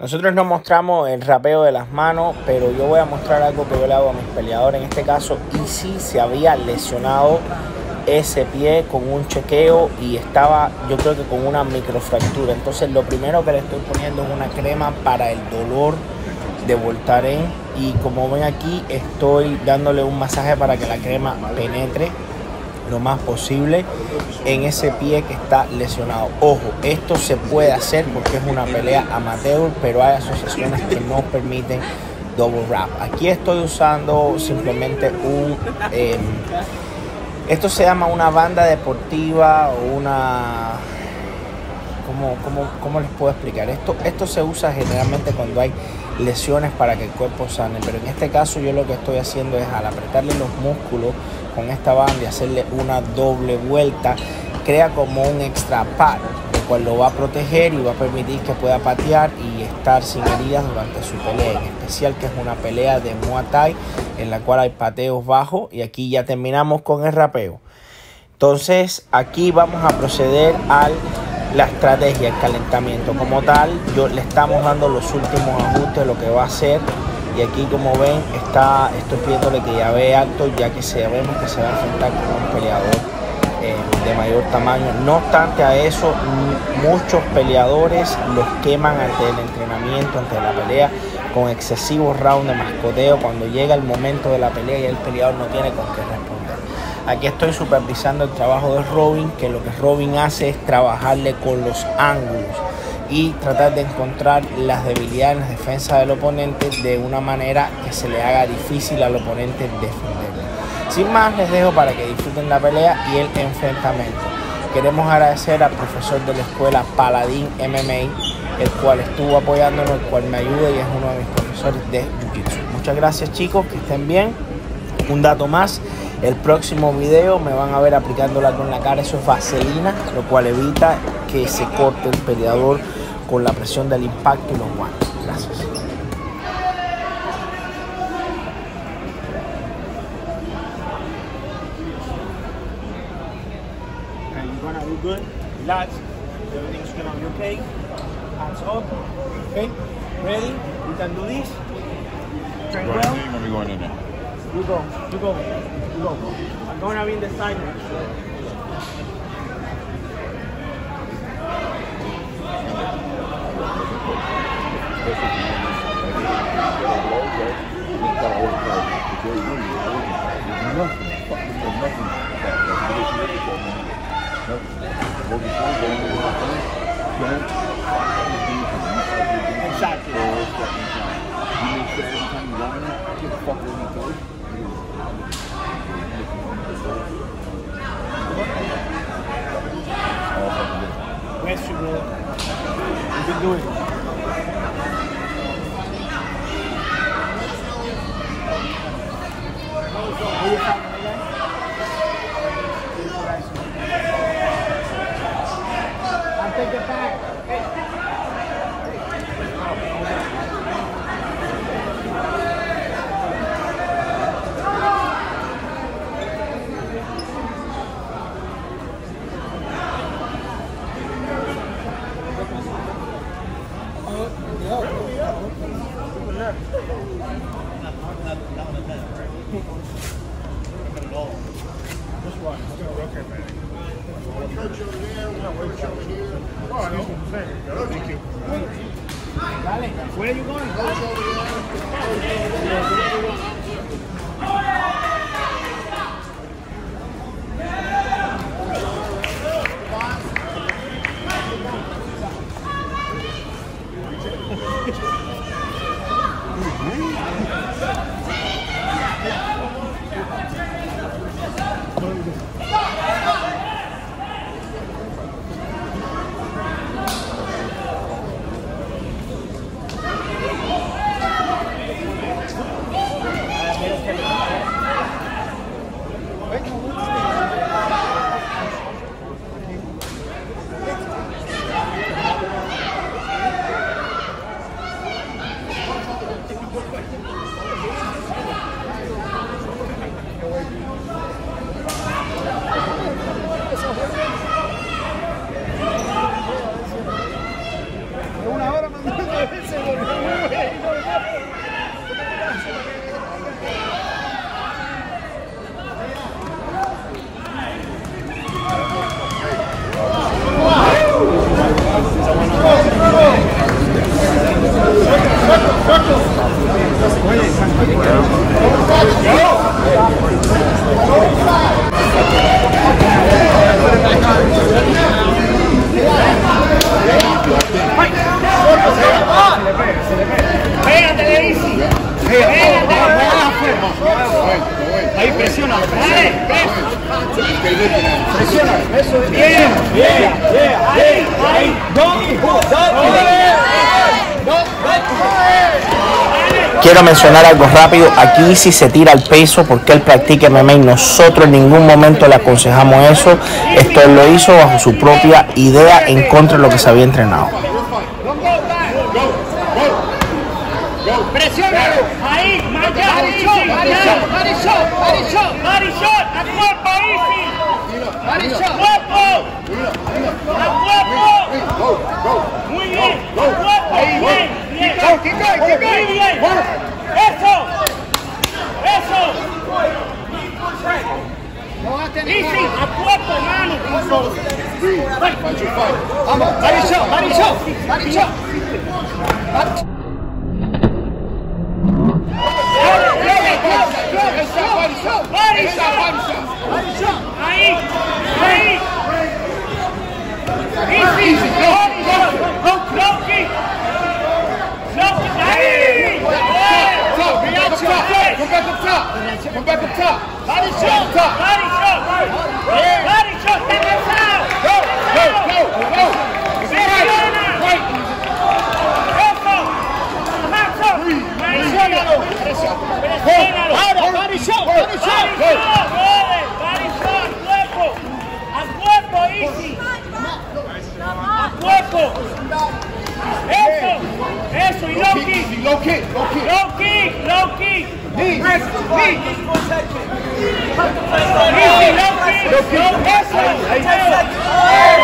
Nosotros no mostramos el rapeo de las manos, pero yo voy a mostrar algo que yo le hago a mis peleadores. En este caso, Easy se había lesionado ese pie con un chequeo y estaba yo creo que con una microfractura. Entonces lo primero que le estoy poniendo es una crema para el dolor de Voltaren y como ven aquí estoy dándole un masaje para que la crema penetre lo más posible en ese pie que está lesionado. Ojo, esto se puede hacer porque es una pelea amateur, pero hay asociaciones que no permiten double wrap. Aquí estoy usando simplemente un... Em, esto se llama una banda deportiva o una... ¿Cómo, cómo, cómo les puedo explicar? Esto, esto se usa generalmente cuando hay lesiones para que el cuerpo sane, pero en este caso yo lo que estoy haciendo es al apretarle los músculos con esta banda y hacerle una doble vuelta, crea como un extra pad, el cual lo va a proteger y va a permitir que pueda patear y estar sin heridas durante su pelea, en especial que es una pelea de Muay Thai en la cual hay pateos bajos y aquí ya terminamos con el rapeo. Entonces aquí vamos a proceder a la estrategia, el calentamiento como tal. Yo le estamos dando los últimos ajustes lo que va a hacer y aquí como ven está estoy pidiéndole que ya ve alto ya que sabemos que se va a enfrentar con un peleador eh, de mayor tamaño. No obstante a eso muchos peleadores los queman ante el entrenamiento ante la pelea con excesivos rounds de mascoteo. Cuando llega el momento de la pelea y el peleador no tiene con qué responder. Aquí estoy supervisando el trabajo de Robin que lo que Robin hace es trabajarle con los ángulos y tratar de encontrar las debilidades en la defensa del oponente de una manera que se le haga difícil al oponente defenderlo. Sin más, les dejo para que disfruten la pelea y el enfrentamiento. Queremos agradecer al profesor de la escuela Paladín MMA, el cual estuvo apoyándonos, el cual me ayuda y es uno de mis profesores de Jiu-Jitsu. Muchas gracias chicos, que estén bien. Un dato más, el próximo video me van a ver aplicándola con la cara, eso es vaselina, lo cual evita que se corte el peleador con la presión del impacto y los guantes. Gracias. gonna do good. Relax. Everything's gonna be okay. Hands up. Okay. Ready? You can do this. Train well. Let me going in there. You go. You go. You go. I'm gonna be in the side Western Road. We've been doing Ahí, presiona. Presiona. Eso es. Bien, bien, bien. Ahí, ahí. Quiero mencionar algo rápido. Aquí sí se tira el peso porque él practica MMA. Nosotros en ningún momento le aconsejamos eso. Esto él lo hizo bajo su propia idea en contra de lo que se había entrenado. Body shot, body shot, body shot, body shot, body shot, cuerpo, easy. Body shot. Cuerpo. A cuerpo. Muy bien. Cuerpo. Bien, bien. Keep going, keep going. Muy bien. Eso. Eso. Easy, a cuerpo, mano. Vamos, body shot, body shot, body shot. Ahí, ahí. Easy, body shot. Low kick. Low kick. Ahí. Come back up top. Come back up top. Body shot, body shot. Body shot, Low kick, low kick. Low kick, low kick. Knee, wrist, knee. Easy, low kick, low kick. Low kick. Hey,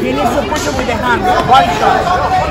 He needs to push it with the hand, body shot.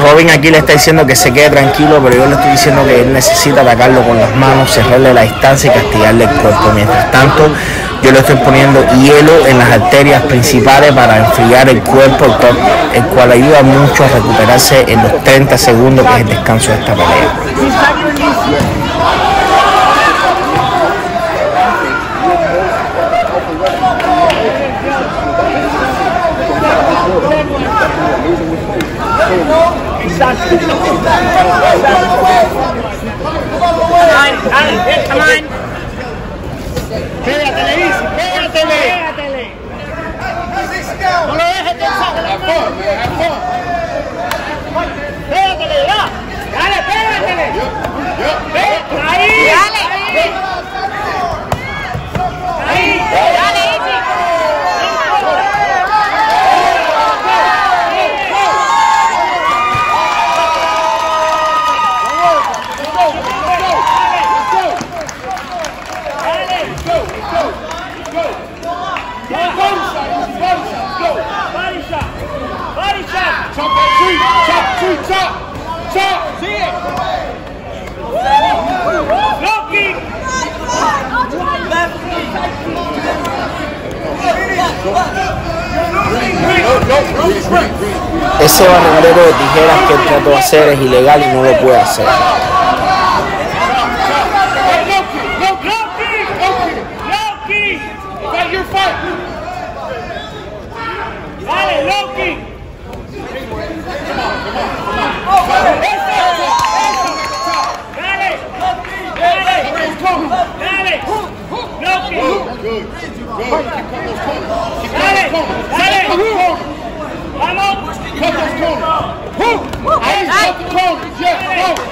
Robin aquí le está diciendo que se quede tranquilo, pero yo le estoy diciendo que él necesita atacarlo con las manos, cerrarle la distancia y castigarle el cuerpo. Mientras tanto, yo le estoy poniendo hielo en las arterias principales para enfriar el cuerpo, el cual, ayuda mucho a recuperarse en los 30 segundos que es el descanso de esta pelea. Pégatele, easy, pégatele. No lo dejes pensar. Have fun, man. Have fun. Pégatele, ya. Dale, pégatele. Yep. Pé- Ahí. Dale. Ahí. Dale, easy. Body shot. Body shot. Chop that tree. Chop, tree, chop. Chop. See it. Low kick. No, no. Breathe, breathe, breathe. Ese barrendero de tijeras que trató de hacer es ilegal y no lo puede hacer. Hey, low kick, Aí já pronto, já pronto.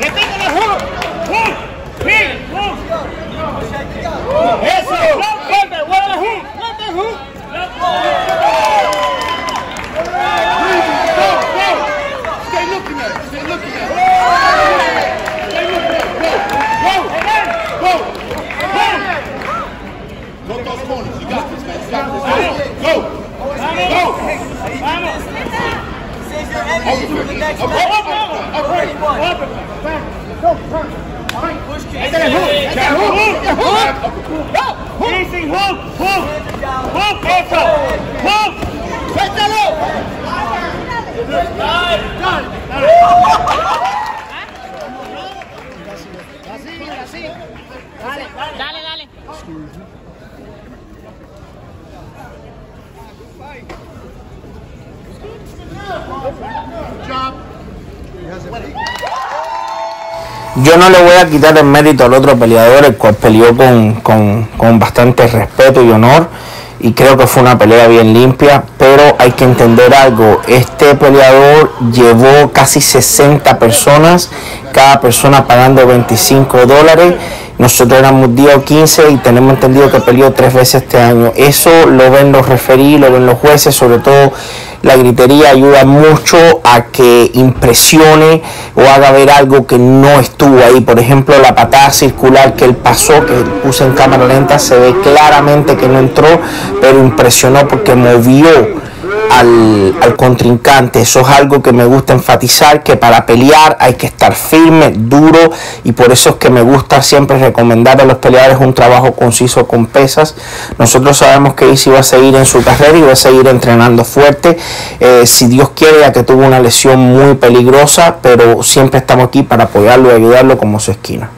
Repita na rua. Um, vinte, um. Esse é o Black Panther, o Ana Rua. Yo no le voy a quitar el mérito al otro peleador, el cual peleó con, con, con bastante respeto y honor y creo que fue una pelea bien limpia, pero hay que entender algo, este peleador llevó casi 60 personas, cada persona pagando 25 dólares, nosotros éramos 10 o 15 y tenemos entendido que peleó tres veces este año, eso lo ven los referí, lo ven los jueces, sobre todo la gritería ayuda mucho a que impresione o haga ver algo que no estuvo ahí. Por ejemplo, la patada circular que él pasó, que puse en cámara lenta, se ve claramente que no entró, pero impresionó porque movió al, contrincante. Eso es algo que me gusta enfatizar, que para pelear hay que estar firme, duro, y por eso es que me gusta siempre recomendar a los peleadores un trabajo conciso con pesas. Nosotros sabemos que Isi va a seguir en su carrera y va a seguir entrenando fuerte. Eh, si Dios quiere, ya que tuvo una lesión muy peligrosa, pero siempre estamos aquí para apoyarlo y ayudarlo como su esquina.